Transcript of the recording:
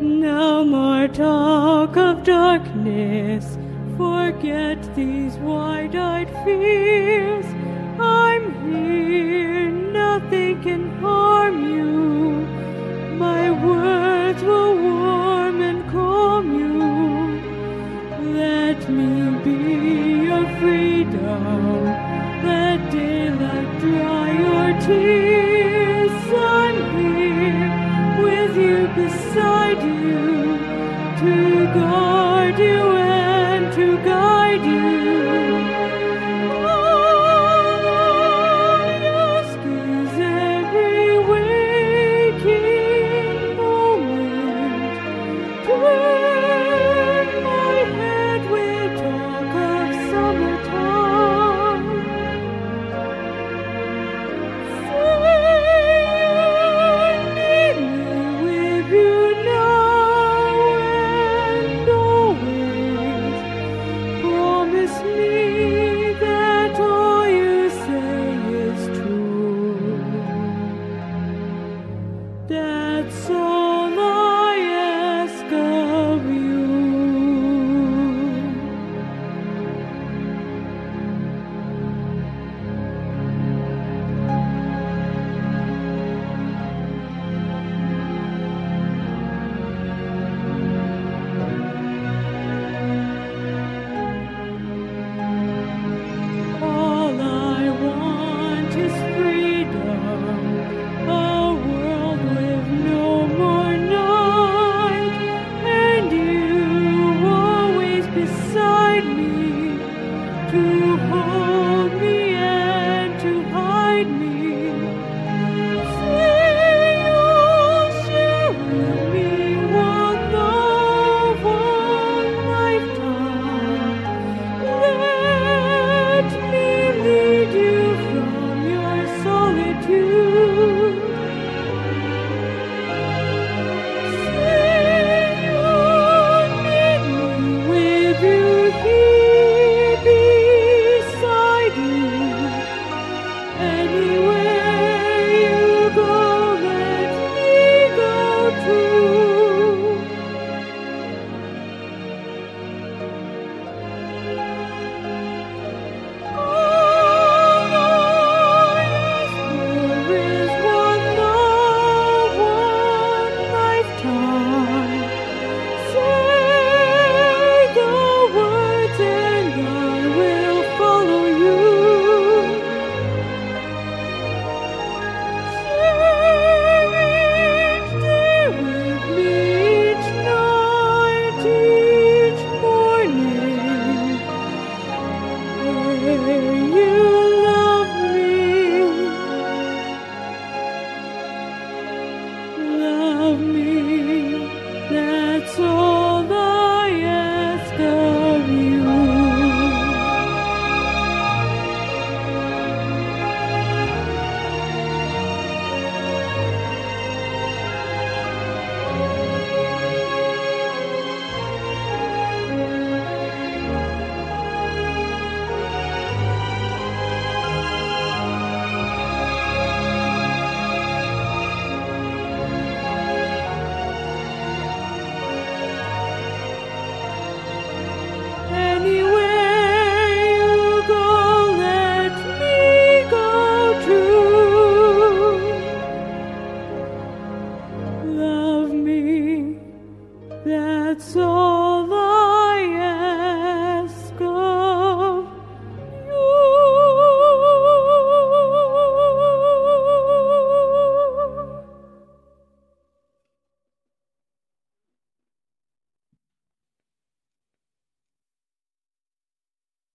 No more talk of darkness, forget these wide eyed fears. I'm here, nothing can harm you. My words will warm and calm you. Let me be your freedom, let daylight dry your tears. to guard you and to guide you.